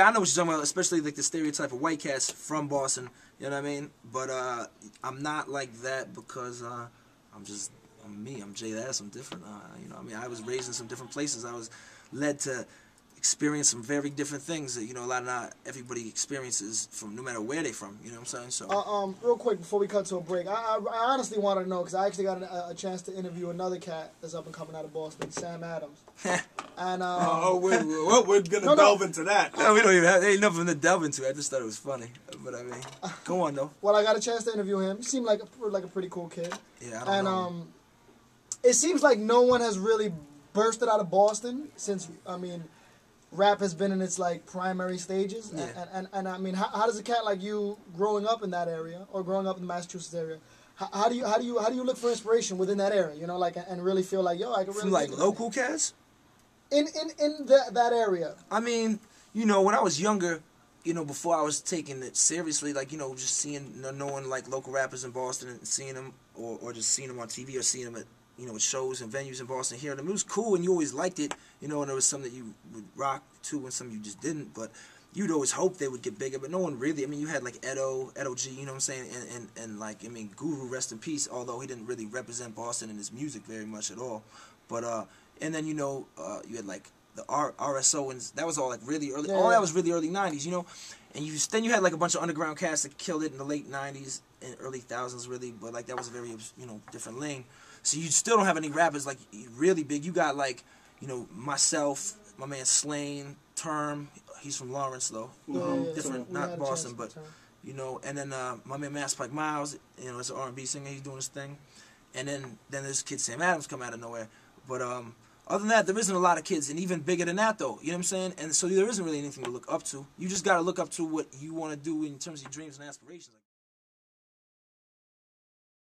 Yeah, I know what you're talking about, especially like the stereotype of white cats from Boston. You know what I mean? But uh, I'm not like that because uh, I'm just I'm me. I'm Jay Ass. I'm different. Uh, you know, I mean, I was raised in some different places. I was led to experience some very different things that you know a lot of not everybody experiences from no matter where they're from. You know what I'm saying? So Uh, um, real quick before we cut to a break, I, I, I honestly want to know because I actually got a, a chance to interview another cat that's up and coming out of Boston, Sam Adams, and um, Oh, we're, we're, we're gonna No, no. delve into that. no, we don't even have ain't nothing to delve into. I just thought it was funny. But I mean, go on though. well, I got a chance to interview him. He seemed like a like a pretty cool kid, Yeah, I don't and know. um, it seems like no one has really bursted out of Boston since I mean, rap has been in its like primary stages, Yeah. and, and, and and I mean, how, how does a cat like you growing up in that area or growing up in the Massachusetts area? How, how do you how do you how do you look for inspiration within that area? You know, like and really feel like yo, I can really from like local cats. in in in that that area. I mean, you know, when I was younger, you know, before I was taking it seriously, like you know, just seeing, knowing like local rappers in Boston and seeing them, or, or just seeing them on TV or seeing them at you know at shows and venues in Boston, hearing them, it was cool and you always liked it, you know, and there was some that you would rock to and some you just didn't, but you'd always hope they would get bigger, but no one really. I mean, you had like Edo, Ed O.G, you know what I'm saying, and and, and like I mean, Guru, rest in peace. Although he didn't really represent Boston in his music very much at all, but uh, and then you know, uh, you had like the R- RSO and that was all like really early. Yeah, all that was really early '90s, you know. And you then you had like a bunch of underground cats that killed it in the late '90s and early thousands, really. But like that was a very you know different lane. So you still don't have any rappers like really big. You got like you know myself, my man Slaine, Term. He's from Lawrence though. Yeah, Um, yeah, different, had not Boston, but you know. And then uh, my man Masspike Miles, you know, it's an R&B singer. He's doing his thing. And then then this kid Sam Adams come out of nowhere. But um, other than that, there isn't a lot of kids, and even bigger than that though. You know what I'm saying? And so there isn't really anything to look up to. You just got to look up to what you want to do in terms of your dreams and aspirations.